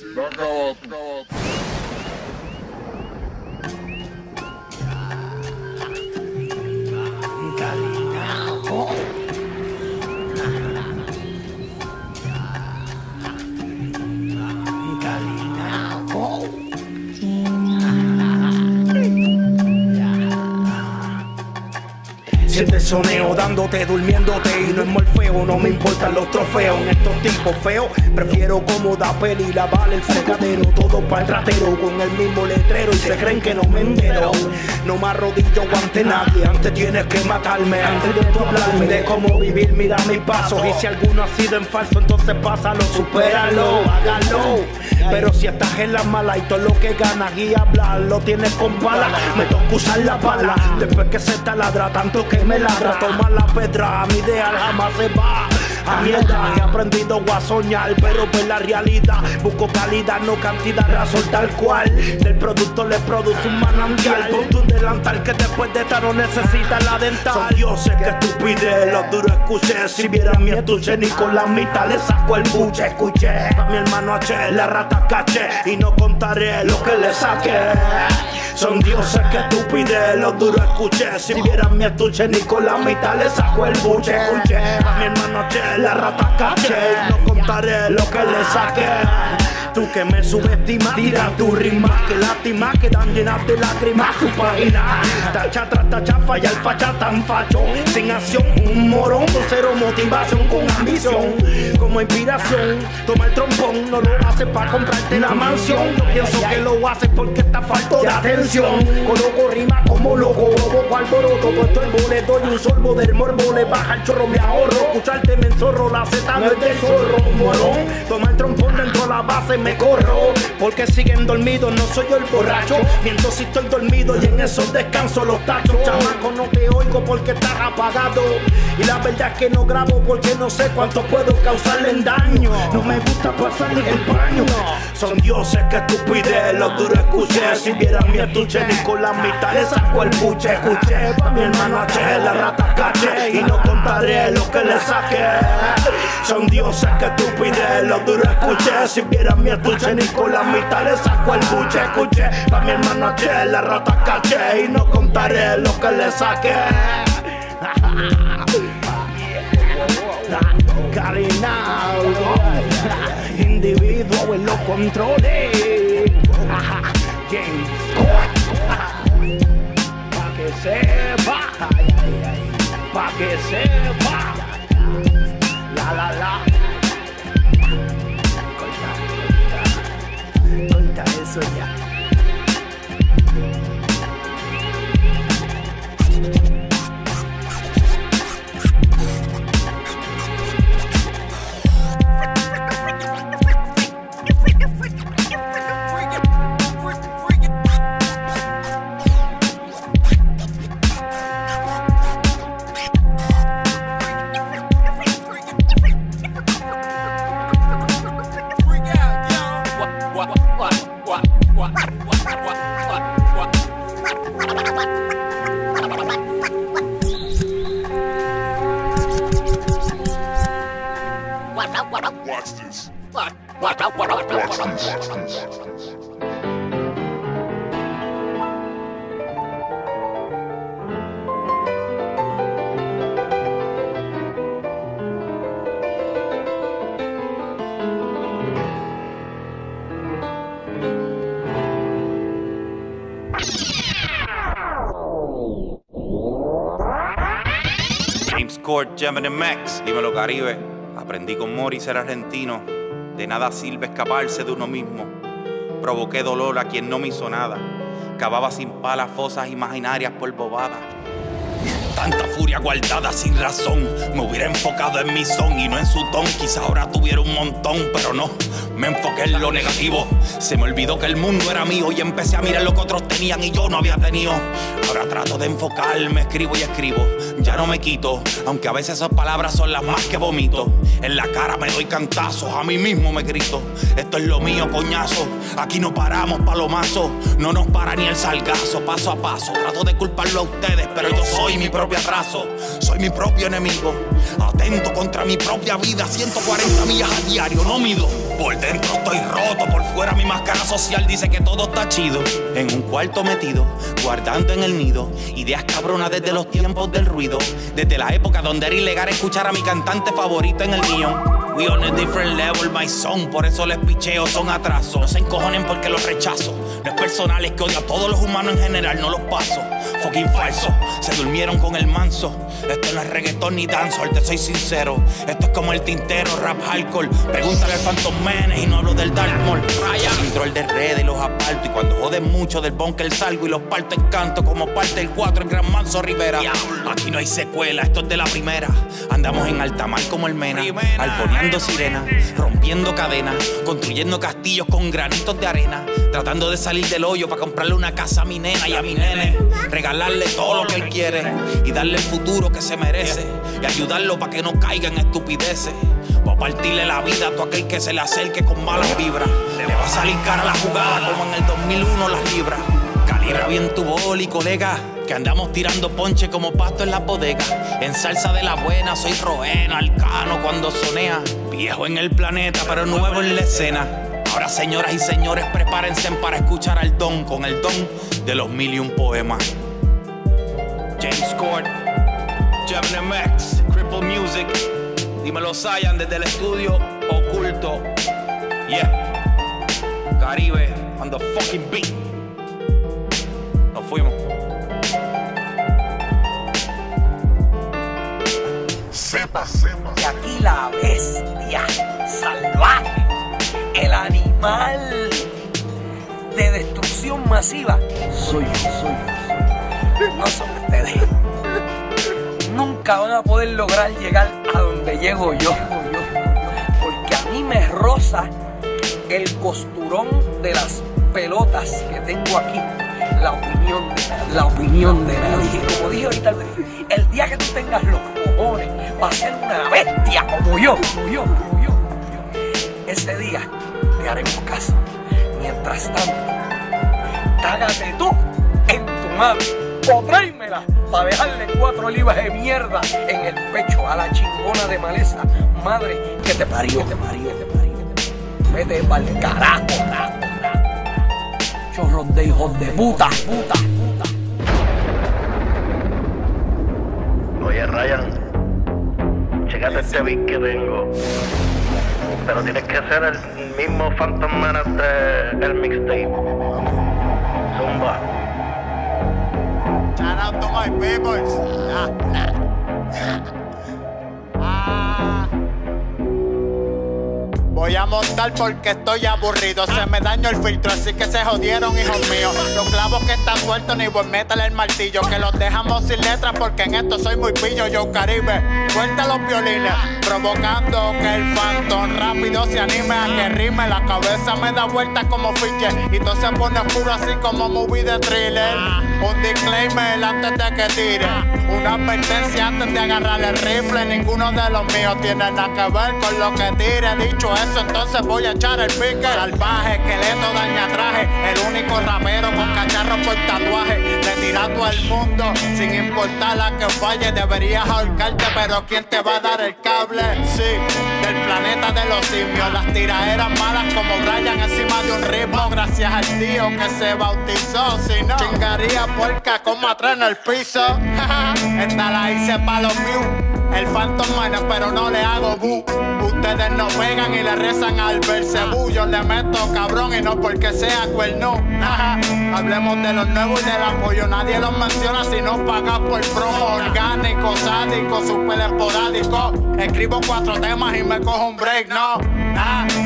güey sí va. La acabado. Soneo dándote, durmiéndote y no es morfeo, no me importan los trofeos en estos tiempos feos. Prefiero cómoda peli, lavar el fregadero, todo para el ratero con el mismo letrero y se creen que no me entero. No me arrodillo ante nadie, antes tienes que matarme, antes de tú hablarme de cómo vivir, mira mis pasos. Y si alguno ha sido en falso, entonces pásalo, supéralo, hágalo. Pero si estás en la mala y todo lo que ganas y hablar lo tienes con pala, me toca usar la pala. Después que se taladra tanto que me ladra, toma la pedra, mi ideal jamás se va. A mierda, he aprendido a soñar, pero ver la realidad. Busco calidad, no cantidad, razón tal cual. Del producto le produce un manantial. Ponte un delantal que después de esta no necesita la dental. Son dioses que estupidez, lo duro escuché. Si viera mi estuche, ni con la mitad le saco el buche. Escuché a mi hermano H, la rata caché. Y no contaré lo que le saqué. Son dioses que estupidez, lo duro escuché. Si vieran mi estuche, ni con la mitad le saco el buche. Escuché a mi hermano H, la rata caché. No contaré lo que le saqué. Tú que me subestimas, tira tu rima Que lástima que dan llenas de lágrimas página. Tacha tras tacha, falla el facha tan facho Sin acción, un morón con cero motivación Con ambición, como inspiración Toma el trombón, no lo hace para comprarte la mansión. Yo pienso que lo hace porque está falto de atención. Coloco rima como loco, bobo alboroto Puesto el boleto y un sorbo del morbo. Le baja el chorro, me ahorro Escucharte me enzorro, la zeta no es del zorro. Morón, toma el trombón dentro de la base me corro Porque siguen dormidos, no soy yo el borracho. Miento si estoy dormido y en esos descanso los tachos. Chamaco no te oigo porque estás apagado. Y la verdad es que no grabo porque no sé cuánto puedo causarle en daño. No me gusta pasarle el paño Son dioses que estupidez, los duro escuché. Si vieran mi estuche ni con la mitad le saco el buche Escuché pa' mi hermano H, la rata caché. Y no contaré lo que le saqué. Son dioses que estupidez, los duro escuché. Si vieran mi estuche ni con la mitad le saco el buche Escuché pa' mi hermano H, la rata caché Y no contaré lo que le saqué Carinado, individuo en los controles. Pa' que sepa, pa' que sepa. La la la. Corta, corta, corta eso ya. This. Watch this. Watch this. James Court, Gemini Max, dímelo Caribe. Aprendí con Mori ser argentino. De nada sirve escaparse de uno mismo. Provoqué dolor a quien no me hizo nada. Cavaba sin palas fosas imaginarias por bobada. Tanta furia guardada sin razón. Me hubiera enfocado en mi son y no en su ton. Quizá ahora tuviera un montón, pero no. Me enfoqué en lo negativo. Se me olvidó que el mundo era mío y empecé a mirar lo que otros tenían y yo no había tenido. Ahora trato de enfocarme, escribo y escribo. Ya no me quito, aunque a veces esas palabras son las más que vomito. En la cara me doy cantazos, a mí mismo me grito. Esto es lo mío, coñazo. Aquí no paramos, palomazo. No nos para ni el salgazo, paso a paso. Trato de culparlo a ustedes, pero yo soy mi propio atraso. Soy mi propio enemigo. Atento contra mi propia vida. 140 millas a diario, no mido. Por dentro estoy roto, por fuera mi máscara social dice que todo está chido. En un cuarto metido, guardando en el nido, ideas cabronas desde los tiempos del ruido. Desde la época donde era ilegal escuchar a mi cantante favorito en el mío. We on a different level, my song. Por eso les picheo, son atrasos. No se encojonen porque los rechazo. No es personal, es que odio a todos los humanos en general, no los paso. Fucking falso, se durmieron con el manso. Esto no es reggaetón ni dancehall, te soy sincero. Esto es como el tintero, rap hardcore. Pregúntale al Phantom Menes y no hablo del Dartmoor. Raya, control de redes, los aparto. Y cuando joden mucho del bunker salgo y los parto en canto como parte del 4 en Gran Manso Rivera. Aquí no hay secuela, esto es de la primera. Andamos en alta mar como el Mena, alponeando sirena, rompiendo cadenas, construyendo castillos con granitos de arena, tratando de salir del hoyo para comprarle una casa a mi nena y a mi nene, regalarle todo lo que él quiere y darle el futuro que se merece y ayudarlo para que no caiga en estupideces. Va a partirle la vida a todo aquel que se le acerque con malas vibras. Le va a salir cara la jugada como en el 2001 las libras. Calibra bien tu boli, colega. Que andamos tirando ponche como pasto en la bodega. En salsa de la buena, soy roena, alcano cuando sonea. Viejo en el planeta, pero nuevo en la escena. Ahora, señoras y señores, prepárense para escuchar al don con el don de los mil y un poemas. James Court, Gemini Max, Cripple Music. Dímelo, Sayan desde el estudio oculto. Yeah. Caribe on the fucking beat. Fuimos. Sepa, sepa. Y aquí la bestia salvaje, el animal de destrucción masiva, soy yo, soy yo, soy yo. No son ustedes. Nunca van a poder lograr llegar a donde llego yo. Porque a mí me roza el costurón de las pelotas que tengo aquí. La opinión de la opinión de nadie. Como dije ahorita, el día que tú tengas los cojones para ser una bestia como yo, como yo, como yo, como yo, ese día te haremos caso. Mientras tanto, cágate tú en tu madre o tráemela para dejarle cuatro olivas de mierda en el pecho a la chingona de maleza. Madre que te parió, que te parió, que te parió. Vete pa'l carajo, carajo, carajo. Chorros de hijos de puta, puta, puta. Oye, Ryan, checate este beat que tengo. Pero tienes que ser el mismo Phantom Menace del mixtape. Zumba. Shout out to my peoples. Voy a montar porque estoy aburrido. Se me dañó el filtro, así que se jodieron, hijos míos. Los clavos que están sueltos, ni voy métale el martillo. Que los dejamos sin letras porque en esto soy muy pillo. Yo, Caribe, suelta los violines. Provocando que el phantom rápido se anime a que rime. La cabeza me da vueltas como fiche. Y todo se pone oscuro así como movie de thriller. Un disclaimer antes de que tire. Una advertencia antes de agarrar el rifle. Ninguno de los míos tiene nada que ver con lo que tire. Dicho eso, entonces voy a echar el pique. Salvaje, esqueleto, daña traje. El único rapero con cacharros por tatuaje. Le tira a todo el mundo sin importar la que falle. Deberías ahorcarte, pero ¿quién te va a dar el cable? Sí, del planeta de los simios. Las tiraderas malas como Brian encima de un ritmo. Gracias al tío que se bautizó. Si no, chingaría puerca como atrás en el piso. Esta la hice pa' los míos. El Phantom pero no le hago bu. Ustedes no pegan y le rezan al Belcebú. Yo le meto cabrón y no porque sea cuerno. Hablemos de los nuevos y del apoyo. Nadie los menciona si no paga por promo orgánico, sádico, super esporádico. Escribo cuatro temas y me cojo un break, no.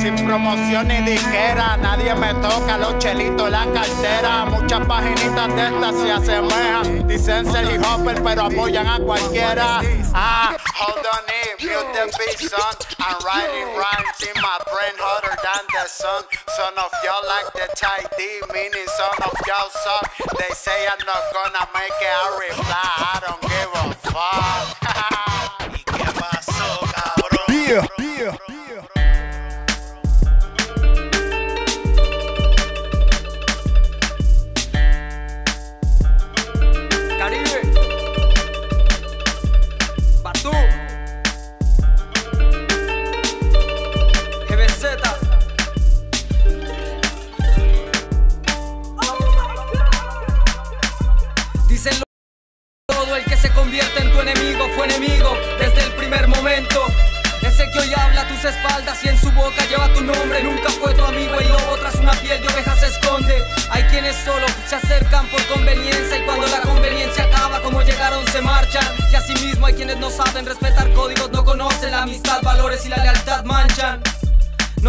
Sin promoción ni disquera, nadie me toca los chelitos, la cartera. Muchas paginitas de estas se asemejan. Dicen hip hopper, pero apoyan a cualquiera. Ah, hold on in, mute the beat, son. I'm writing rhymes in my brain hotter than the sun. Son of y'all like the tight D, meaning son of y'all suck. They say I'm not gonna make it, I reply, I don't give a fuck. ¿Y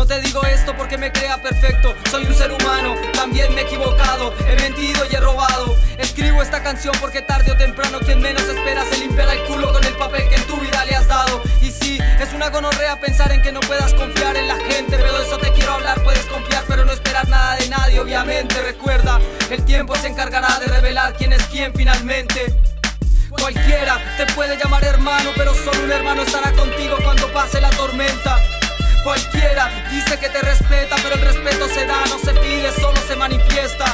No te digo esto porque me crea perfecto, soy un ser humano, también me he equivocado, he mentido y he robado. Escribo esta canción porque tarde o temprano quien menos espera se limpiará el culo con el papel que en tu vida le has dado. Y sí, es una gonorrea pensar en que no puedas confiar en la gente, pero de eso te quiero hablar, puedes confiar pero no esperar nada de nadie, obviamente. Recuerda, el tiempo se encargará de revelar quién es quién finalmente. Cualquiera te puede llamar hermano, pero solo un hermano estará contigo cuando pase la tormenta. Cualquiera dice que te respeta, pero el respeto se da, no se pide, solo se manifiesta.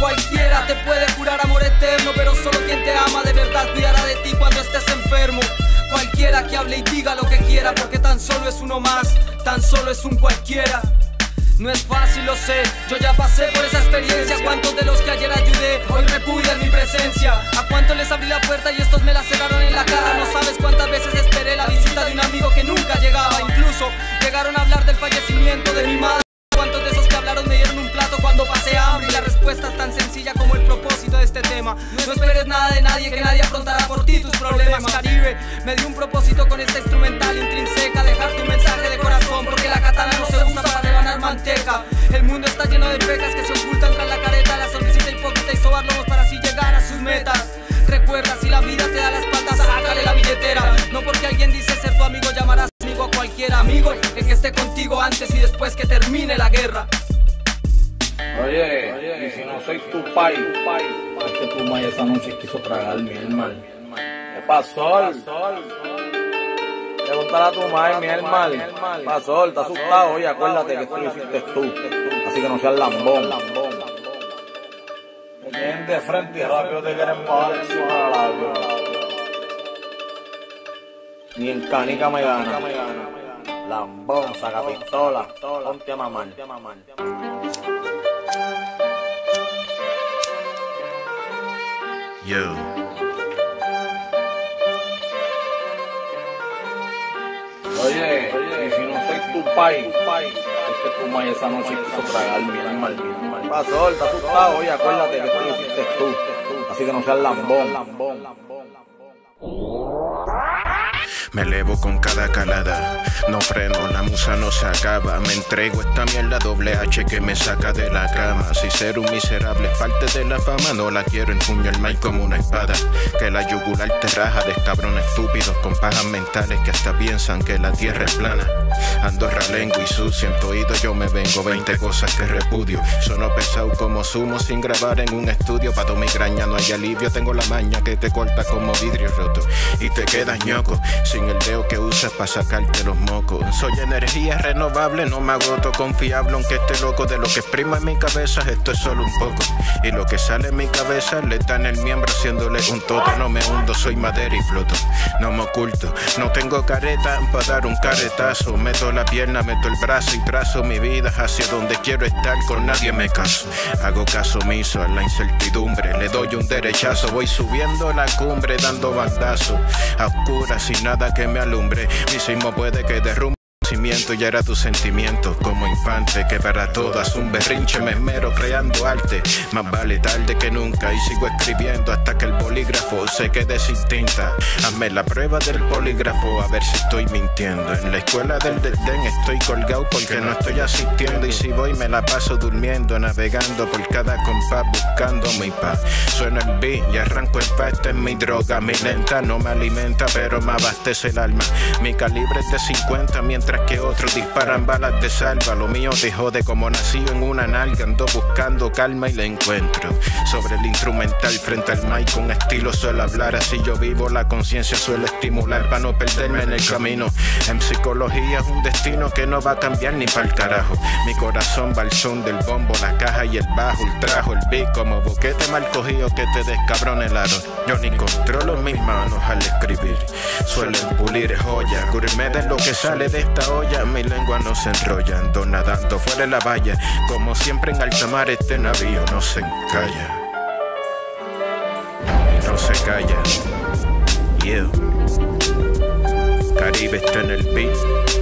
Cualquiera te puede jurar amor eterno, pero solo quien te ama de verdad cuidará de ti cuando estés enfermo. Cualquiera que hable y diga lo que quiera, porque tan solo es uno más, tan solo es un cualquiera. No es fácil, lo sé, yo ya pasé por esa experiencia. ¿Cuántos de los que ayer ayudé hoy repudian mi presencia? ¿A cuántos les abrí la puerta y estos me la cerraron en la cara? No sabes cuántas veces esperé la visita de un amigo que nunca llegaba. Incluso llegaron a hablar del fallecimiento de mi madre. ¿Cuántos de esos que hablaron me dieron un plato cuando pasé hambre? Y la respuesta es tan sencilla como el propósito de este tema. No esperes nada de nadie, que nadie afrontará por ti tus problemas. Caribe me dio un propósito con esta instrumental intrínseca. Dejarte un mensaje de corazón, porque la katana no se usa para manteca. El mundo está lleno de pecas que se ocultan tras la careta, la sonrisita hipócrita y sobar lobos para así llegar a sus metas. Recuerda, si la vida te da la espalda, sácale la billetera. No porque alguien dice ser tu amigo, llamarás amigo a cualquiera amigo. El que esté contigo antes y después que termine la guerra. Oye, y si no soy tu pai, es que tu madre esa noche quiso tragar mi hermano. ¿Qué pasó? Preguntar a tu madre, mi hermano. ¿Qué pasó? ¿Estás asustado? Oye, acuérdate que esto lo hiciste tú. Así que no seas lambón. Quieren de frente y rápido te quieren bajar encima de labio. Ni en canica me gana. Lambón, saca pistola. Ponte a mamar. Yo. Oye, y si no soy tu pai, es que tu madre esa noche quiso tragar mi hermano. ¿Qué pasó? ¿Estás asustado? Oye, acuérdate que esto lo hiciste tú. Así que no seas lambón. Me elevo con cada calada, no freno, la musa no se acaba. Me entrego esta mierda doble H que me saca de la cama. Si ser un miserable es parte de la fama, no la quiero empuño el mic como una espada. Que la yugular te raja de cabrones estúpidos con pajas mentales que hasta piensan que la tierra es plana. Ando ralengo y sucio, en tu oído yo me vengo 20 cosas que repudio. Sono pesado como sumo sin grabar en un estudio. Pa' tu migraña no hay alivio, tengo la maña que te corta como vidrio roto. Y te quedas ñoco, sin el dedo que usas para sacarte los mocos. Soy energía renovable, no me agoto, confiable aunque esté loco. De lo que exprima en mi cabeza, esto es solo un poco. Y lo que sale en mi cabeza le da en el miembro haciéndole un toto. No me hundo, soy madera y floto. No me oculto, no tengo careta para dar un caretazo. Meto la pierna, meto el brazo y trazo mi vida hacia donde quiero estar. Con nadie me caso. Hago caso omiso a la incertidumbre. Le doy un derechazo, voy subiendo la cumbre dando bandazo. A oscuras sin nada que me alumbre. Mi sismo puede que derrumbe. Ya era tu sentimiento. Como infante que para todas un berrinche me esmero creando arte. Más vale tarde que nunca y sigo escribiendo hasta que el bolígrafo se quede sin tinta. Hazme la prueba del polígrafo a ver si estoy mintiendo. En la escuela del desdén estoy colgado porque no estoy asistiendo. Y si voy me la paso durmiendo navegando por cada compás buscando mi paz. Suena el beat y arranco en paz esta es mi droga. Mi lenta no me alimenta pero me abastece el alma. Mi calibre es de 50 mientras que otros disparan balas de salva. Lo mío te jode como nacido en una nalga. Ando buscando calma y la encuentro. Sobre el instrumental frente al mic con estilo suelo hablar. Así yo vivo, la conciencia suele estimular para no perderme en el camino. En psicología es un destino que no va a cambiar ni para el carajo. Mi corazón va al son del bombo, la caja y el bajo. El trajo, el beat como boquete mal cogido que te descabrone el aro. Yo ni controlo mis manos al escribir. Suelen pulir joya, gourmet de lo que sale de esta mi lengua no se enrolla, ando nadando fuera de la valla, como siempre en alta mar este navío no se encalla. Y no se calla. Yeah. Caribe está en el beat.